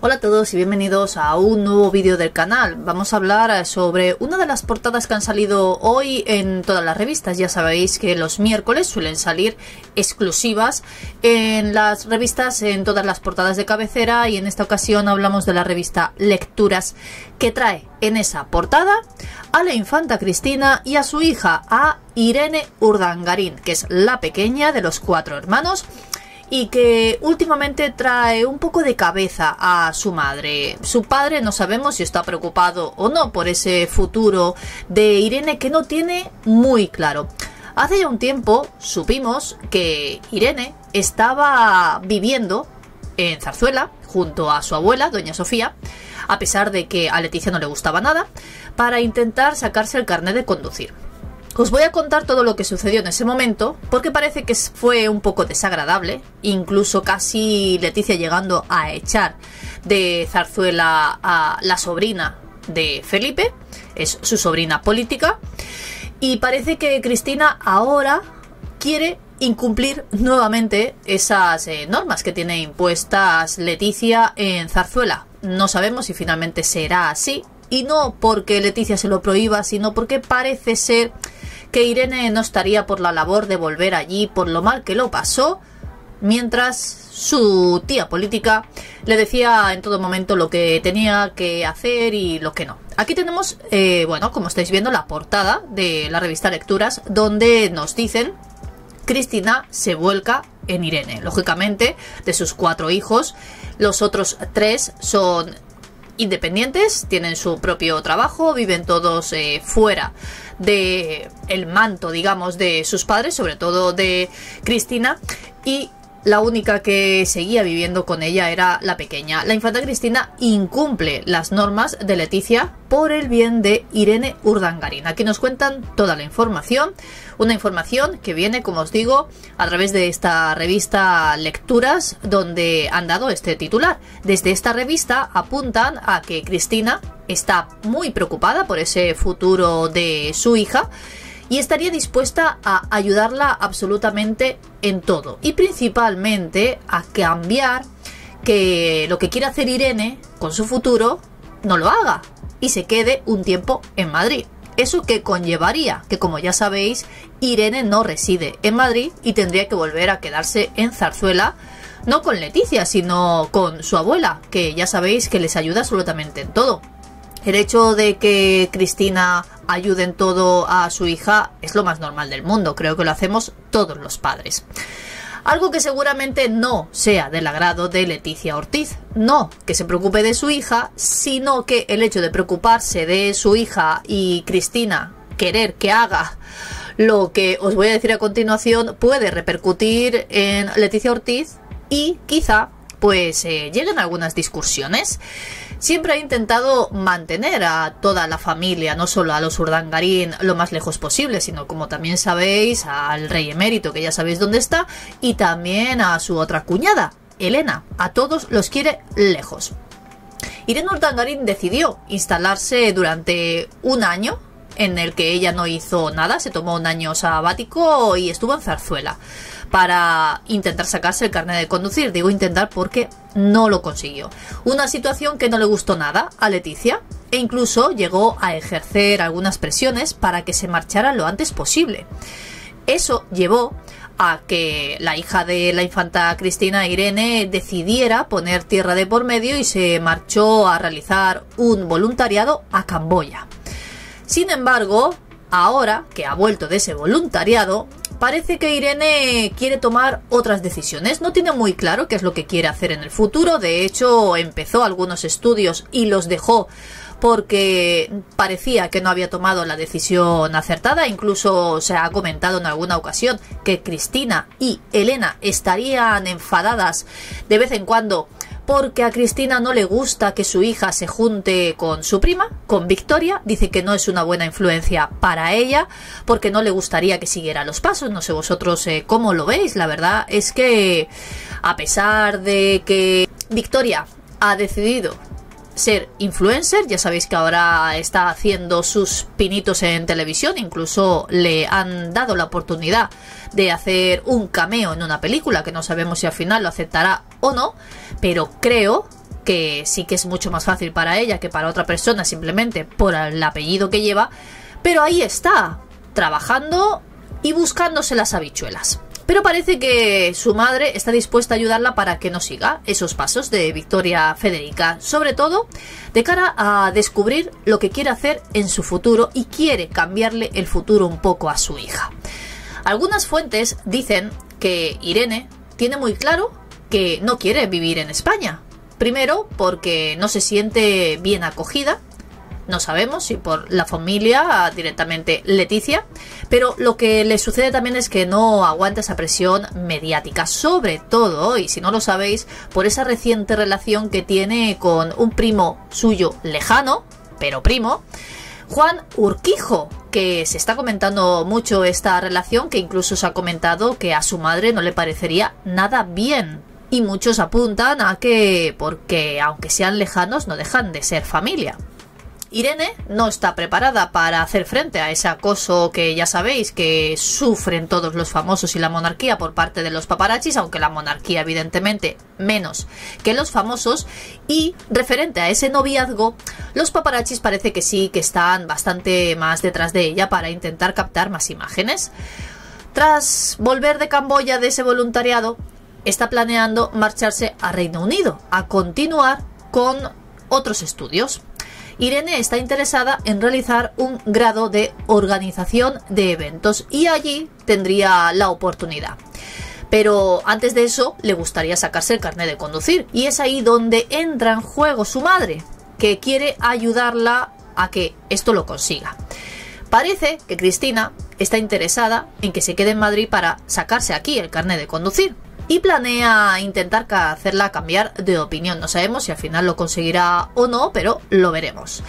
Hola a todos y bienvenidos a un nuevo vídeo del canal. Vamos a hablar sobre una de las portadas que han salido hoy en todas las revistas. Ya sabéis que los miércoles suelen salir exclusivas en las revistas, en todas las portadas de cabecera y en esta ocasión hablamos de la revista Lecturas que trae en esa portada a la infanta Cristina y a su hija, a Irene Urdangarín, que es la pequeña de los cuatro hermanos y que últimamente trae un poco de cabeza a su madre. Su padre no sabemos si está preocupado o no por ese futuro de Irene que no tiene muy claro. Hace ya un tiempo supimos que Irene estaba viviendo en Zarzuela junto a su abuela, doña Sofía, a pesar de que a Leticia no le gustaba nada, para intentar sacarse el carnet de conducir. Os voy a contar todo lo que sucedió en ese momento, porque parece que fue un poco desagradable, incluso casi Leticia llegando a echar de zarzuela a la sobrina de Felipe, es su sobrina política, y parece que Cristina ahora quiere incumplir nuevamente esas eh, normas que tiene impuestas Leticia en Zarzuela. No sabemos si finalmente será así, y no porque Leticia se lo prohíba, sino porque parece ser que Irene no estaría por la labor de volver allí por lo mal que lo pasó, mientras su tía política le decía en todo momento lo que tenía que hacer y lo que no. Aquí tenemos, eh, bueno, como estáis viendo, la portada de la revista Lecturas, donde nos dicen Cristina se vuelca en Irene. Lógicamente, de sus cuatro hijos, los otros tres son independientes, tienen su propio trabajo, viven todos eh, fuera de el manto, digamos, de sus padres, sobre todo de Cristina, y la única que seguía viviendo con ella era la pequeña. La infanta Cristina incumple las normas de Leticia por el bien de Irene Urdangarín. Aquí nos cuentan toda la información, una información que viene, como os digo, a través de esta revista Lecturas, donde han dado este titular. Desde esta revista apuntan a que Cristina está muy preocupada por ese futuro de su hija y estaría dispuesta a ayudarla absolutamente en todo y principalmente a cambiar que lo que quiere hacer Irene con su futuro no lo haga y se quede un tiempo en Madrid. Eso que conllevaría que, como ya sabéis, Irene no reside en Madrid y tendría que volver a quedarse en Zarzuela, no con Leticia, sino con su abuela, que ya sabéis que les ayuda absolutamente en todo. El hecho de que Cristina ayude en todo a su hija es lo más normal del mundo, creo que lo hacemos todos los padres. Algo que seguramente no sea del agrado de Leticia Ortiz. No que se preocupe de su hija, sino que el hecho de preocuparse de su hija y Cristina querer que haga lo que os voy a decir a continuación puede repercutir en Leticia Ortiz y quizá pues eh, lleguen algunas discusiones siempre ha intentado mantener a toda la familia, no solo a los Urdangarín, lo más lejos posible, sino como también sabéis, al rey emérito, que ya sabéis dónde está, y también a su otra cuñada, Elena. A todos los quiere lejos. Irene Urdangarín decidió instalarse durante un año en el que ella no hizo nada, se tomó un año sabático y estuvo en Zarzuela para intentar sacarse el carnet de conducir. Digo intentar porque no lo consiguió. Una situación que no le gustó nada a Leticia e incluso llegó a ejercer algunas presiones para que se marchara lo antes posible. Eso llevó a que la hija de la infanta Cristina Irene decidiera poner tierra de por medio y se marchó a realizar un voluntariado a Camboya. Sin embargo, ahora que ha vuelto de ese voluntariado, parece que Irene quiere tomar otras decisiones. No tiene muy claro qué es lo que quiere hacer en el futuro. De hecho, empezó algunos estudios y los dejó porque parecía que no había tomado la decisión acertada. Incluso se ha comentado en alguna ocasión que Cristina y Elena estarían enfadadas de vez en cuando porque a Cristina no le gusta que su hija se junte con su prima, con Victoria, dice que no es una buena influencia para ella, porque no le gustaría que siguiera los pasos, no sé vosotros eh, cómo lo veis, la verdad es que a pesar de que Victoria ha decidido ser influencer. Ya sabéis que ahora está haciendo sus pinitos en televisión. Incluso le han dado la oportunidad de hacer un cameo en una película que no sabemos si al final lo aceptará o no. Pero creo que sí que es mucho más fácil para ella que para otra persona simplemente por el apellido que lleva, pero ahí está, trabajando y buscándose las habichuelas. Pero parece que su madre está dispuesta a ayudarla para que no siga esos pasos de Victoria Federica, sobre todo de cara a descubrir lo que quiere hacer en su futuro y quiere cambiarle el futuro un poco a su hija. Algunas fuentes dicen que Irene tiene muy claro que no quiere vivir en España. Primero porque no se siente bien acogida no sabemos si por la familia directamente Leticia, pero lo que le sucede también es que no aguanta esa presión mediática, sobre todo, y si no lo sabéis, por esa reciente relación que tiene con un primo suyo lejano, pero primo, Juan Urquijo, que se está comentando mucho esta relación, que incluso se ha comentado que a su madre no le parecería nada bien. Y muchos apuntan a que, porque aunque sean lejanos, no dejan de ser familia. Irene no está preparada para hacer frente a ese acoso que ya sabéis que sufren todos los famosos y la monarquía por parte de los paparachis, aunque la monarquía evidentemente menos que los famosos. Y referente a ese noviazgo, los paparachis parece que sí que están bastante más detrás de ella para intentar captar más imágenes. Tras volver de Camboya de ese voluntariado, está planeando marcharse a Reino Unido, a continuar con otros estudios. Irene está interesada en realizar un grado de organización de eventos y allí tendría la oportunidad. Pero antes de eso le gustaría sacarse el carnet de conducir y es ahí donde entra en juego su madre, que quiere ayudarla a que esto lo consiga. Parece que Cristina está interesada en que se quede en Madrid para sacarse aquí el carnet de conducir y planea intentar hacerla cambiar de opinión. No sabemos si al final lo conseguirá o no, pero lo veremos.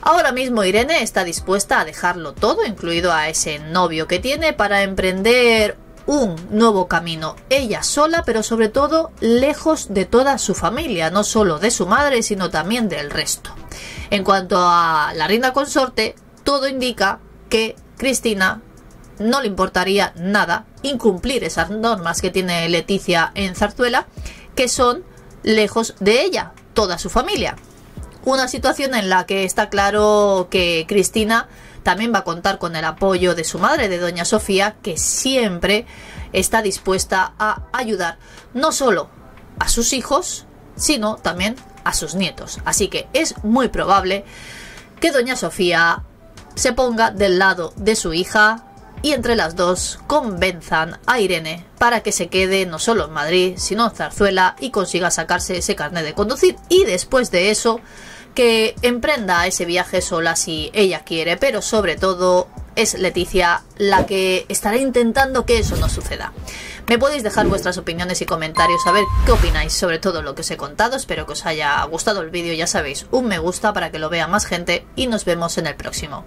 Ahora mismo Irene está dispuesta a dejarlo todo, incluido a ese novio que tiene, para emprender un nuevo camino, ella sola, pero sobre todo lejos de toda su familia, no solo de su madre, sino también del resto. En cuanto a la reina consorte, todo indica que Cristina no le importaría nada incumplir esas normas que tiene Leticia en Zarzuela, que son lejos de ella, toda su familia. Una situación en la que está claro que Cristina también va a contar con el apoyo de su madre, de doña Sofía, que siempre está dispuesta a ayudar no solo a sus hijos, sino también a sus nietos. Así que es muy probable que doña Sofía se ponga del lado de su hija, y entre las dos convenzan a Irene para que se quede no solo en Madrid, sino en Zarzuela y consiga sacarse ese carnet de conducir. Y después de eso, que emprenda ese viaje sola si ella quiere, pero sobre todo es Leticia la que estará intentando que eso no suceda. Me podéis dejar vuestras opiniones y comentarios, a ver qué opináis sobre todo lo que os he contado. Espero que os haya gustado el vídeo, ya sabéis, un me gusta para que lo vea más gente y nos vemos en el próximo.